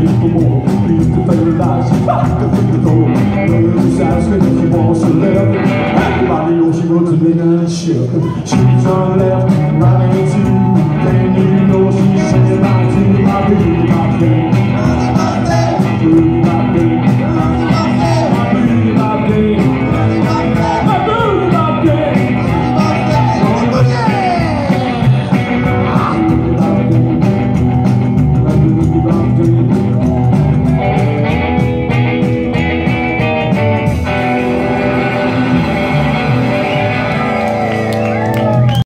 Tylko more, please Back to the door she wants to live Everybody knows she wants to live and shit She's on left